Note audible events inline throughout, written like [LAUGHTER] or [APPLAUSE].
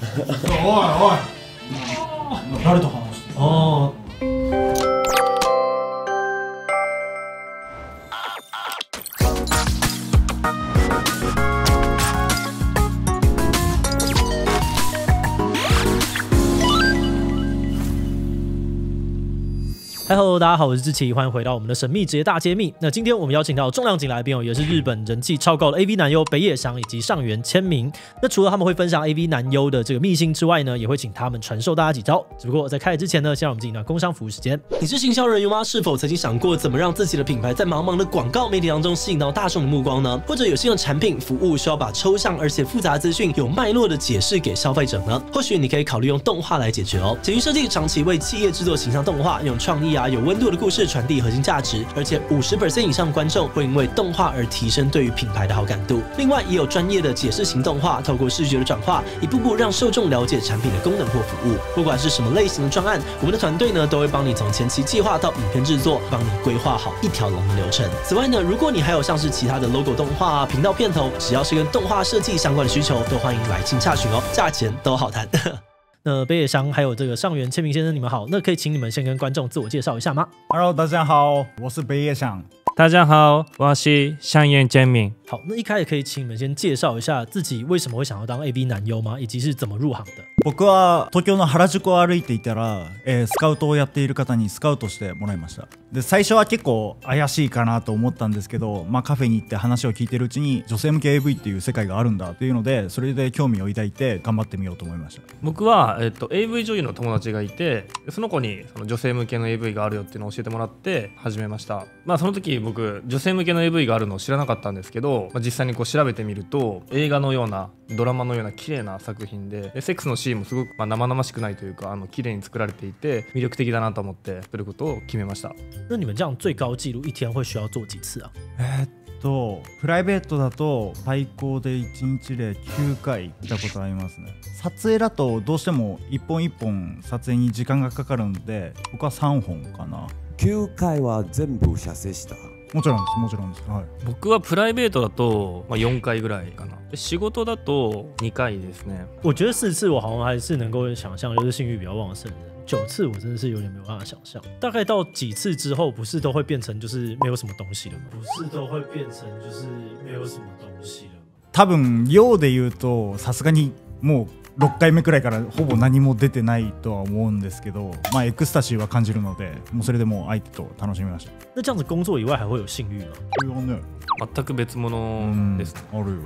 おい誰と話してるあ嗨，Hello，大家好，我是志奇，欢迎回到我们的神秘职业大揭秘。那今天我们邀请到重量级来宾哦，也是日本人气 [LAUGHS] 超高的 AV 男优北野祥以及上原千明。那除了他们会分享 AV 男优的这个秘辛之外呢，也会请他们传授大家几招。只不过在开始之前呢，先让我们进行一段工商服务时间。你是行销人员吗？是否曾经想过怎么让自己的品牌在茫茫的广告媒体当中吸引到大众的目光呢？或者有新的产品服务需要把抽象而且复杂的资讯有脉络的解释给消费者呢？或许你可以考虑用动画来解决哦。简讯设计长期为企业制作形象动画，用创意啊有温度的故事。传递核心价值，而且五十 percent 以上观众会因为动画而提升对于品牌的好感度。另外，也有专业的解释型动画，透过视觉的转化，一步步让受众了解产品的功能或服务。不管是什么类型的专案，我们的团队呢都会帮你从前期计划到影片制作，帮你规划好一条龙的流程。此外呢，如果你还有像是其他的 logo 动画啊、频道片头，只要是跟动画设计相关的需求，都欢迎来信洽询哦，价钱都好谈。[LAUGHS] 那北野香还有这个上原千明先生，你们好。那可以请你们先跟观众自我介绍一下吗？Hello，大家好，我是北野香。大家好，我是上原千明。好，那一开始可以请你们先介绍一下自己为什么会想要当 A B 男优吗？以及是怎么入行的？僕は東京の原宿を歩いていたら、えー、スカウトをやっている方にスカウトしてもらいました で最初は結構怪しいかなと思ったんですけど、まあ、カフェに行って話を聞いてるうちに女性向け AV っていう世界があるんだっていうのでそれで興味を抱いて頑張ってみようと思いました。僕は、えっと、AV 女優の友達がいてその子にその女性向けの AV があるよっていうのを教えてもらって始めました。まあその時僕女性向けの AV があるのを知らなかったんですけど、まあ、実際にこう調べてみると映画のようなドラマのような綺麗な作品ででセックスのシーンもすごく、まあ、生々しくないというかあの綺麗に作られていて魅力的だなと思ってすることを決めました。那你们这样最高纪录一天会需要做几次啊？えっとプライベートだと最高で1日で9回行ったことありますね。撮影だとどうしても1本1本撮影に時間がかかるんで僕は3本かな。9回は全部射精した？もちろんですもちろんです、はい、僕はプライベートだと、まあ、4回ぐらいかな。仕事だと2回ですね。我觉得四次我好像还是能够想象就是性欲比较旺盛的九次我真的是有点没有办法想象大概到几次之后不是都会变成就是没有什么东西了吗？不是都会变成就是没有什么东西了吗？多分量で言うとさすがにもう6回目くらいからほぼ何も出てないとは思うんですけど、まあ、エクスタシーは感じるのでもうそれでもう相手と楽しみました。那这样子工作以外还会有性欲吗？ね。全く別物です、あるよある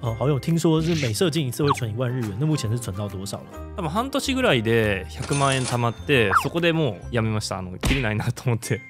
哦，好友，听说是每射精一次会存一万日元，那目前是存到多少了？多分半年ぐらいで100万円貯まってそこでもうやめました。あのきりないなと思って。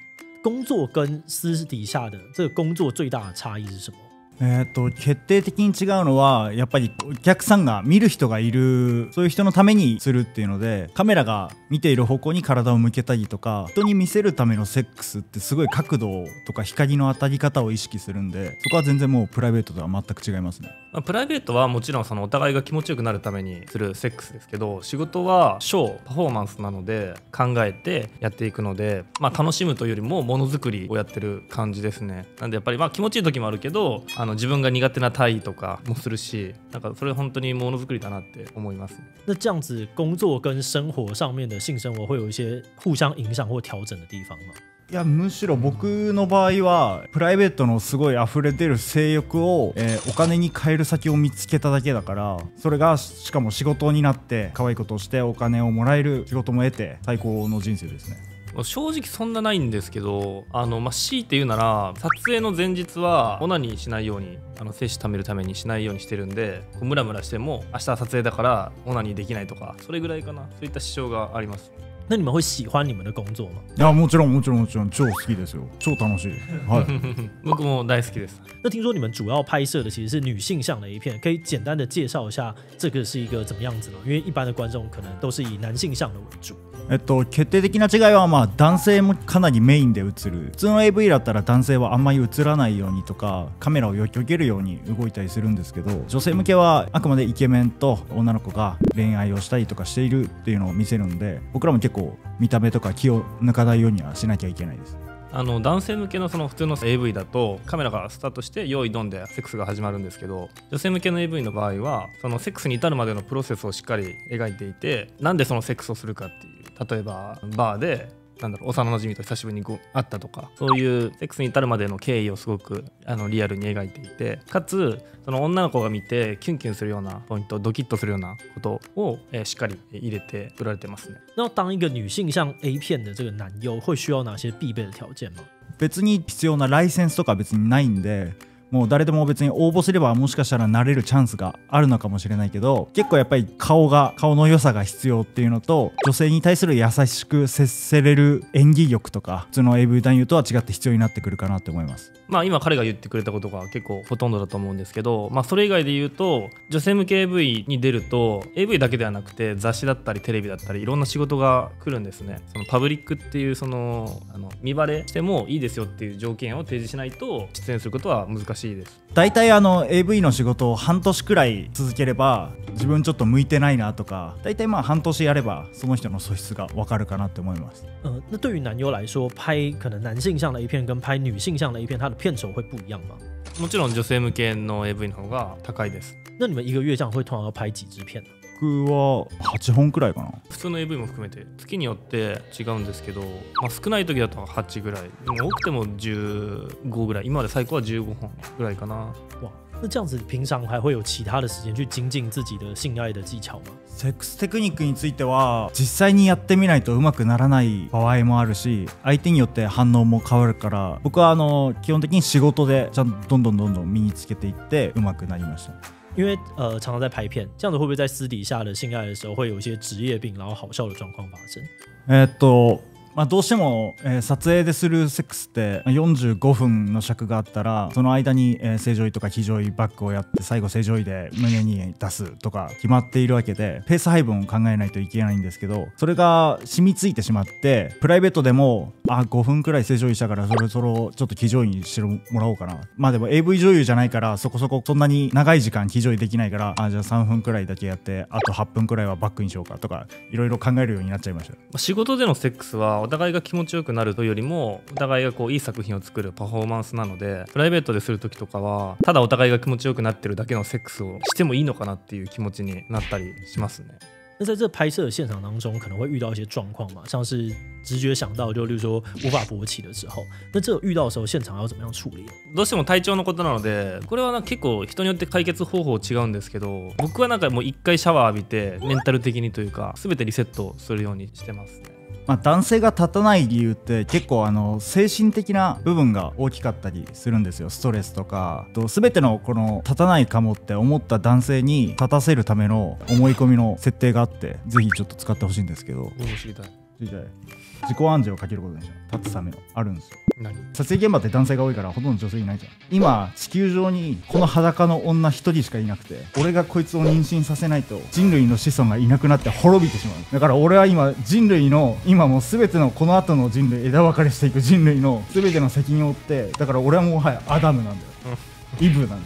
工作跟私底下的这个工作最大的差异是什么？ えーと、決定的に違うのはやっぱりお客さんが見る人がいるそういう人のためにするっていうのでカメラが見ている方向に体を向けたりとか人に見せるためのセックスってすごい角度とか光の当たり方を意識するんでそこは全然もうプライベートとは全く違いますね。まあ、プライベートはもちろんそのお互いが気持ちよくなるためにするセックスですけど仕事はショーパフォーマンスなので考えてやっていくので、まあ、楽しむというよりもものづくりをやってる感じですねなんでやっぱりまあ気持ちいい時もあるけどあの自分が苦手な体位とかもするしなんかそれ本当にものづくりだなって思います、那这样子工作跟生活上面的性生活会有一些互相影响或调整的地方吗？いやむしろ僕の場合はプライベートのすごい溢れ出る性欲を、えー、お金に変える先を見つけただけだからそれがしかも仕事になって可愛いことをしてお金をもらえる仕事も得て最高の人生ですね正直そんなないんですけどあの、まあ、強いて言うなら撮影の前日はオナニーしないようにあの精子貯めるためにしないようにしてるんでこうムラムラしても明日撮影だからオナニーできないとかそれぐらいかな。そういった支障があります。那你们会喜欢你们的工作吗？いやもちろんもちろんもちろん超好きですよ超楽しいはい [LAUGHS] 僕も大好きです那听说你们主要拍摄的其实是女性向的一片，可以简单的介绍一下这个是一个怎么样子吗？因为一般的观众可能都是以男性向的为主。えっと、決定的な違いは、まあ、男性もかなりメインで映る普通の AV だったら男性はあんまり映らないようにとかカメラをよけるように動いたりするんですけど女性向けはあくまでイケメンと女の子が恋愛をしたりとかしているっていうのを見せるんで僕らも結構見た目とか気を抜かないようにはしなきゃいけないです。あの男性向けのその普通の AV だとカメラがスタートして用意ドンでセックスが始まるんですけど女性向けの AV の場合はそのセックスに至るまでのプロセスをしっかり描いていてなんでそのセックスをするかっていう例えばバーでなんだろう幼馴染と久しぶりにこう会ったとかそういうセックスに至るまでの経緯をすごくあのリアルに描いていてかつその女の子が見てキュンキュンするようなポイントドキッとするようなことを、えーしっかり入れて売られてますね。那当一个女性向 A 片的这个男优，会需要哪些必备的条件吗？別に必要なライセンスとか別にないんでもう誰でも別に応募すればもしかしたらなれるチャンスがあるのかもしれないけど結構やっぱり顔が顔の良さが必要っていうのと女性に対する優しく接せれる演技力とか普通の AV 男優とは違って必要になってくるかなって思います。まあ今彼が言ってくれたことが結構ほとんどだと思うんですけど、まあ、それ以外で言うと女性向け AV に出ると AV だけではなくて雑誌だったりテレビだったりいろんな仕事が来るんですね。そのパブリックっていうそのあの見バレしてもいいですよっていう条件を提示しないと出演することは難しい。です大体あの AV の仕事を半年くらい続ければ自分ちょっと向いてないなとか大体まあ半年やればその人の素質がわかるかなって思います呃，那对于男优来说，拍可能男性向的 A 片跟拍女性向的 A 片，它的片酬会不一样吗？もちろん女性向けの AV の方が高いです那你们一个月这样会通常要拍几支片呢？僕は8本くらいかな。普通の AV も含めて月によって違うんですけど、まあ、少ない時だと8ぐらい。でも多くても15ぐらい。今まで最高は15本ぐらいかな。哇，那这样子平常还会有其他的时间去精进自己的性愛的技巧吗？セックステクニックについては実際にやってみないとうまくならない場合もあるし相手によって反応も変わるから僕はあの基本的に仕事でちゃんとどんどんどんどん身につけていってうまくなりました因为呃常常在拍片，这样子会不会在私底下的性爱的时候会有一些职业病，然后好笑的状况发生？えーっと まあ、どうしても、えー撮影でするセックスって45分の尺があったらその間に、えー正常位とか非常位バックをやって最後正常位で胸に出すとか決まっているわけでペース配分を考えないといけないんですけどそれが染みついてしまってプライベートでもあ5分くらい正常位したからそろそろちょっと騎乗位にしてもらおうかな。まあでも AV 女優じゃないからそこそこそんなに長い時間騎乗位できないからあじゃあ3分くらいだけやってあと8分くらいはバックにしようかとかいろいろ考えるようになっちゃいました。仕事でのセックスはお互いが気持ちよくなるというよりもお互いがこういい作品を作るパフォーマンスなのでプライベートでする時とかはただお互いが気持ちよくなってるだけのセックスをしてもいいのかなっていう気持ちになったりしますね。那在这拍摄的现场当中，可能会遇到一些状况嘛，像是直觉想到，就例如说无法勃起的时候，那这种遇到的时候，现场要怎么样处理？どうしても体調のことなのでこれは結構人によって解決方法違うんですけど僕はなんかもう一回シャワー浴びてメンタル的にというか全てリセットするようにしてますね。まあ、男性が立たない理由って結構あの精神的な部分が大きかったりするんですよ。ストレスとか。と全てのこの立たないかもって思った男性に立たせるための思い込みの設定があってぜひちょっと使ってほしいんですけど。知りたい。自己暗示をかけることでしょ立つための。あるんですよ。何撮影現場って男性が多いからほとんど女性いないじゃん。今地球上にこの裸の女一人しかいなくて俺がこいつを妊娠させないと人類の子孫がいなくなって滅びてしまう。だから俺は今人類の今もう全てのこの後の人類枝分かれしていく人類の全ての責任を負ってだから俺はもはやアダムなんだよ。イブなんだよ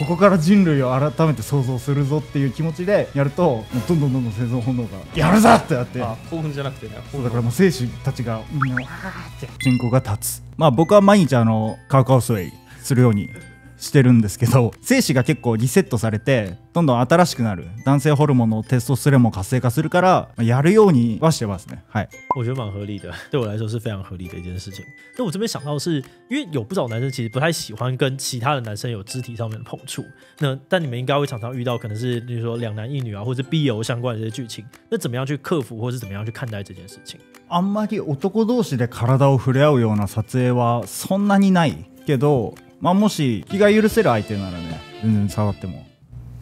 ここから人類を改めて想像するぞっていう気持ちでやるともうどんどんどんどん生存本能がやるぞってなって。あ興奮じゃなくてね。そうだからもう精子たちがみんなわーって。人口が立つ。まあ僕は毎日あのカウカウスウェイするようにしてるんですけど [LAUGHS] 精子が結構リセットされてどんどん新しくなる男性ホルモンのテストステロンも活性化するからまあやるようにはしてますねはい我觉得蛮合理的，对我来说是非常合理的一件事情。那我这边想到的是，因为有不少男生其实不太喜欢跟其他的男生有肢体上面的碰触，那但你们应该会常常遇到可能是比如说两男一女啊，或者 BL 相关的这些剧情，那怎么样去克服，或是怎么样去看待这件事情？あんまり男同士で体を触れ合うような撮影はそんなにないけど、まあ、もし気が許せる相手ならね全然触っても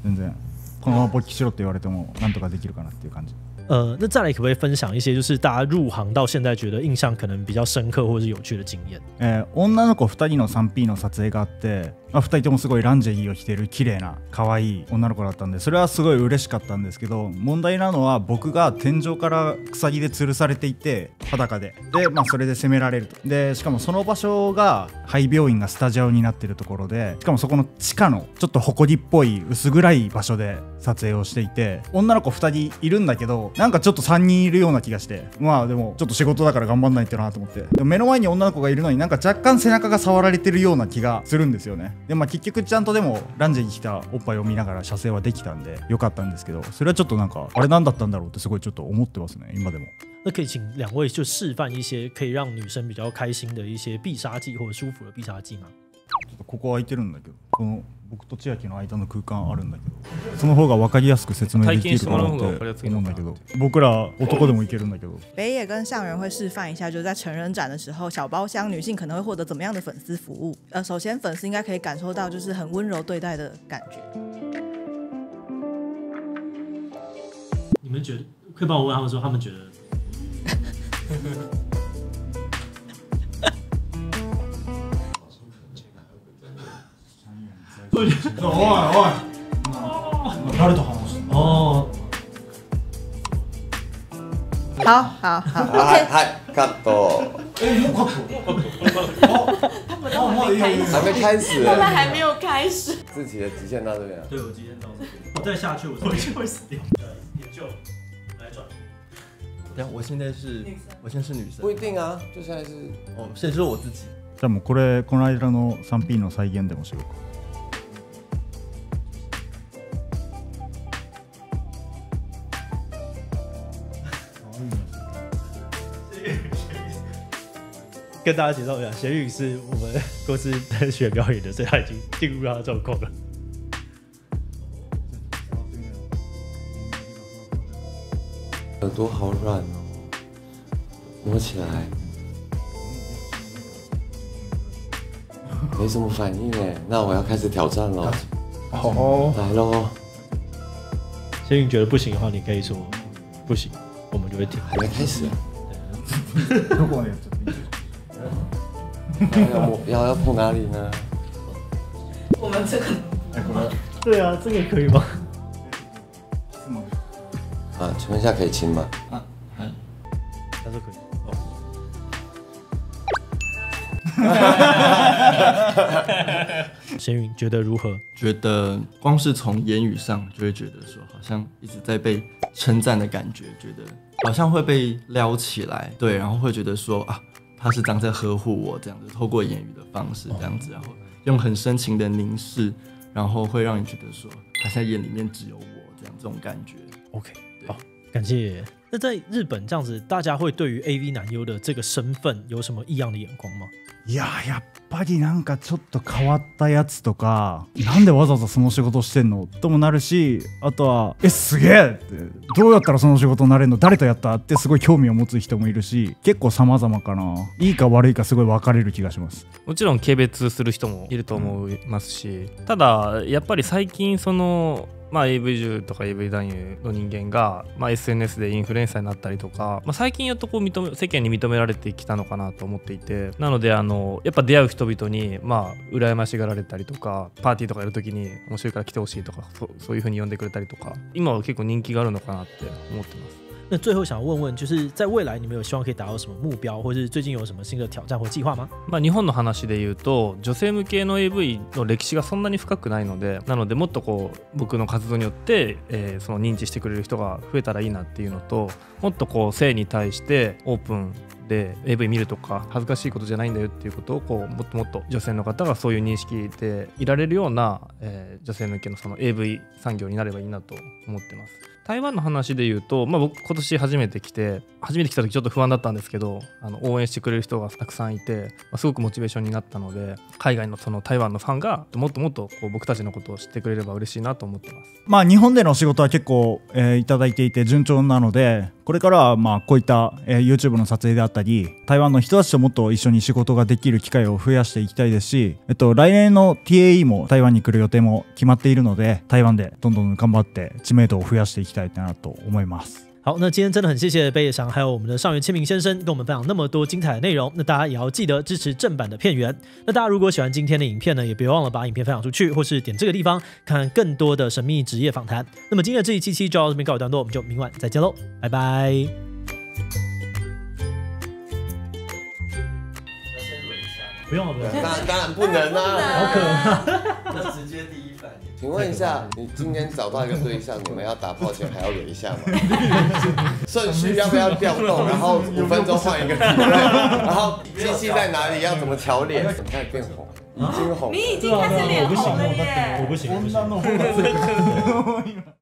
全然このまま勃起しろって言われてもなんとかできるかなっていう感じ呃，那再来可不可以分享一些就是大家入行到现在觉得印象可能比较深刻或者是有趣的经验？えー女の子2人の 3P の撮影があって、まあ、2人ともすごいランジェリーを着てる綺麗な可愛い女の子だったんでそれはすごい嬉しかったんですけど問題なのは僕が天井から鎖で吊るされていて裸で。で、まあ、それで攻められると。でしかもその場所が廃病院がスタジオになってるところでしかもそこの地下のちょっと埃っぽい薄暗い場所で撮影をしていて女の子2人いるんだけどなんかちょっと3人いるような気がしてまあでもちょっと仕事だから頑張んないとなと思って。でも目の前に女の子がいるのになんか若干背中が触られてるような気がするんですよね。でまあ結局ちゃんとでもランジェに来たおっぱいを見ながら射精はできたんでよかったんですけどそれはちょっとなんかあれ何だったんだろうってすごいちょっと思ってますね今でも那可以请两位就示范一些可以让女生比较开心的一些必杀技或者舒服的必杀技吗？ちょっとここ空いてるんだけどこの僕と千秋の間の空間あるんだけどその方が分かりやすく説明できるかなって思うんだけど僕ら男でもいけるんだけど北野跟上元会示范一下，就是在成人展的时候，小包厢女性可能会获得怎么样的粉丝服务。呃，首先粉丝应该可以感受到就是很温柔对待的感觉。你们觉得可以帮我问他们说，他们觉得 [LAUGHS] おいおい誰と話してんの，好好好はい、はい、カット。えもうカット他们都还没开始，还没开始，他们还没有开始。自己的极限到这边。对我今天到这边，我再下去我我就会死掉。研究来转，等下我现在是，我现在是女生不一定啊，就现在是哦，现在是我自己。じゃあもうこれこの間の 3P の再現でもしようか [LAUGHS] 跟大家介绍一下，咸鱼是我们公司在学表演的，所以他已经进入他的状况了。耳朵好软哦，摸起来没什么反应哎，那我要开始挑战了。哦，来喽，咸鱼觉得不行的话，你可以说不行，我们就会停。还没开始啊，どこまでやっちゃっていい那要摸要要碰哪里呢？我们这个えこれ对啊，这个可以吗？質問啊，请问一下可以亲吗？他说可以。哦，[LAUGHS] 咸宇觉得如何？觉得光是从言语上就会觉得说，好像一直在被称赞的感觉，觉得 好像会被撩起来，对，然后会觉得说啊，他是这样在呵护我，这样子，透过言语的方式这样子，然后用很深情的凝视，然后会让你觉得说，他现在眼里面只有我，这样这种感觉。OK，好，感谢。那在日本这样子，大家会对于 AV 男优的这个身份有什么异样的眼光吗？いややっぱりなんかちょっと変わったやつとかなんでわざわざその仕事してんのともなるしあとはえすげえ！ってどうやったらその仕事になれるの？誰とやった？ってすごい興味を持つ人もいるし結構様々かな。いいか悪いかすごい分かれる気がします。もちろん軽蔑する人もいると思いますし、ただやっぱり最近そのまあ、AV 女優とか AV 男優の人間が、まあ、SNS でインフルエンサーになったりとか、まあ、最近やっとこう認め世間に認められてきたのかなと思っていてなのであのやっぱ出会う人々にまあ羨ましがられたりとかパーティーとかやるときに面白いから来てほしいとかそそういうふうに呼んでくれたりとか今は結構人気があるのかなって思ってます。那最后想问问，就是在未来你们有希望可以达到什么目标，或是最近有什么新的挑战或计划吗？まあ、日本の話で言うと女性向けの AV の歴史がそんなに深くないのでなのでもっとこう僕の活動によって、えーその認知してくれる人が増えたらいいなっていうのともっとこう性に対してオープンで AV 見るとか恥ずかしいことじゃないんだよっていうことをこうもっともっと女性の方がそういう認識でいられるような、えー女性向けのその AV 産業になればいいなと思ってます。台湾の話で言うと、まあ、僕今年初めて来て初めて来た時ちょっと不安だったんですけどあの応援してくれる人がたくさんいて、まあ、すごくモチベーションになったので海外のその台湾のファンがもっともっとこう僕たちのことを知ってくれれば嬉しいなと思ってます。まあ日本での仕事は結構、えーいただいていて順調なのでこれからはまあこういった、えー YouTube の撮影であったり台湾の人たちともっと一緒に仕事ができる機会を増やしていきたいですし、えっと、来年の TAE も台湾に来る予定も決まっているので台湾でどんどん頑張って知名度を増やしていきたい好，那今天真的很谢谢北野祥，还有我们的上元千明先生跟我们分享那么多精彩的内容。那大家也要记得支持正版的片源。那大家如果喜欢今天的影片呢？也别忘了把影片分享出去，或是点这个地方，看更多的神秘职业访谈。那么今天的这一期期就到这边告一段落，我们就明晚再见喽，拜拜。不用了，不用。了当然不能啦，好可怕。那直接第一。请问一下，你今天找到一个对象，你们要打炮前还要忍一下吗？[LAUGHS] 顺序要不要调动？然后五分钟换一个体位，然后机器在哪里？要怎么调脸？你看变红，已经红了。你已经开始脸红了耶！我不行，我不行。女の方が強い [LAUGHS] [LAUGHS]